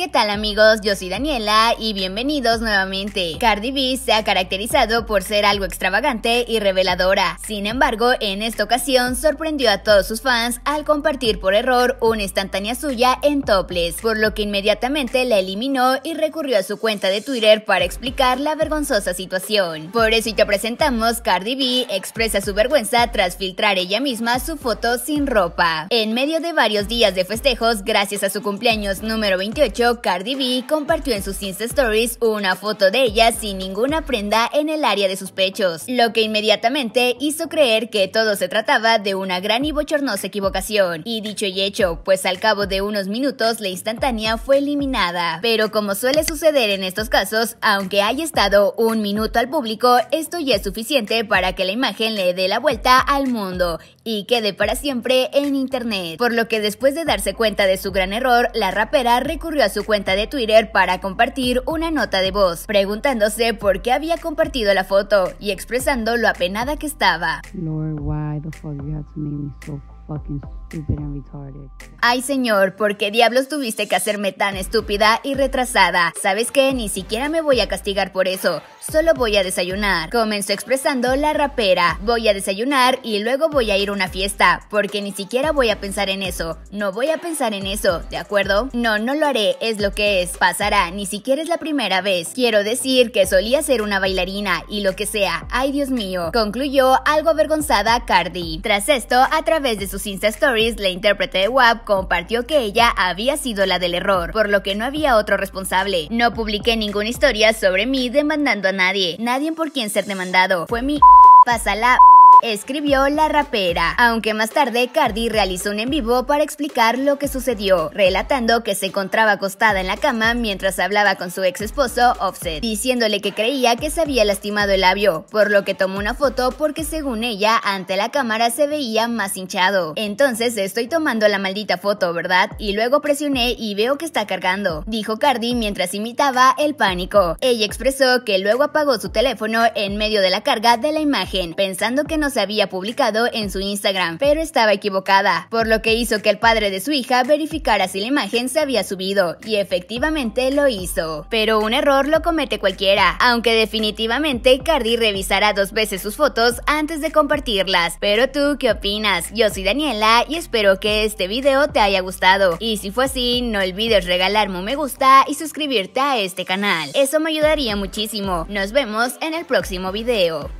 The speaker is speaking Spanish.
¿Qué tal amigos? Yo soy Daniela y bienvenidos nuevamente. Cardi B se ha caracterizado por ser algo extravagante y reveladora. Sin embargo, en esta ocasión sorprendió a todos sus fans al compartir por error una instantánea suya en topless, por lo que inmediatamente la eliminó y recurrió a su cuenta de Twitter para explicar la vergonzosa situación. Por eso te presentamos Cardi B expresa su vergüenza tras filtrar ella misma su foto sin ropa. En medio de varios días de festejos, gracias a su cumpleaños número 28, Cardi B compartió en sus Insta Stories una foto de ella sin ninguna prenda en el área de sus pechos, lo que inmediatamente hizo creer que todo se trataba de una gran y bochornosa equivocación. Y dicho y hecho, pues al cabo de unos minutos la instantánea fue eliminada. Pero como suele suceder en estos casos, aunque haya estado un minuto al público, esto ya es suficiente para que la imagen le dé la vuelta al mundo y quede para siempre en internet. Por lo que después de darse cuenta de su gran error, la rapera recurrió a su cuenta de Twitter para compartir una nota de voz, preguntándose por qué había compartido la foto y expresando lo apenada que estaba. Ay señor, ¿por qué diablos tuviste que hacerme tan estúpida y retrasada? ¿Sabes qué? Ni siquiera me voy a castigar por eso. Solo voy a desayunar. Comenzó expresando la rapera. Voy a desayunar y luego voy a ir a una fiesta, porque ni siquiera voy a pensar en eso. No voy a pensar en eso, ¿de acuerdo? No, no lo haré, es lo que es. Pasará, ni siquiera es la primera vez. Quiero decir que solía ser una bailarina y lo que sea. Ay Dios mío. Concluyó algo avergonzada Cardi. Tras esto, a través de sus Insta Stories, la intérprete de WAP compartió que ella había sido la del error, por lo que no había otro responsable. No publiqué ninguna historia sobre mí demandando a nadie, nadie por quien ser demandado. Fue mi pásala escribió la rapera, aunque más tarde Cardi realizó un en vivo para explicar lo que sucedió, relatando que se encontraba acostada en la cama mientras hablaba con su ex esposo Offset, diciéndole que creía que se había lastimado el labio, por lo que tomó una foto porque según ella ante la cámara se veía más hinchado. Entonces estoy tomando la maldita foto, ¿verdad? Y luego presioné y veo que está cargando, dijo Cardi mientras imitaba el pánico. Ella expresó que luego apagó su teléfono en medio de la carga de la imagen, pensando que no había publicado en su Instagram, pero estaba equivocada, por lo que hizo que el padre de su hija verificara si la imagen se había subido, y efectivamente lo hizo. Pero un error lo comete cualquiera, aunque definitivamente Cardi revisará dos veces sus fotos antes de compartirlas. Pero tú, ¿qué opinas? Yo soy Daniela y espero que este video te haya gustado. Y si fue así, no olvides regalarme un me gusta y suscribirte a este canal. Eso me ayudaría muchísimo. Nos vemos en el próximo video.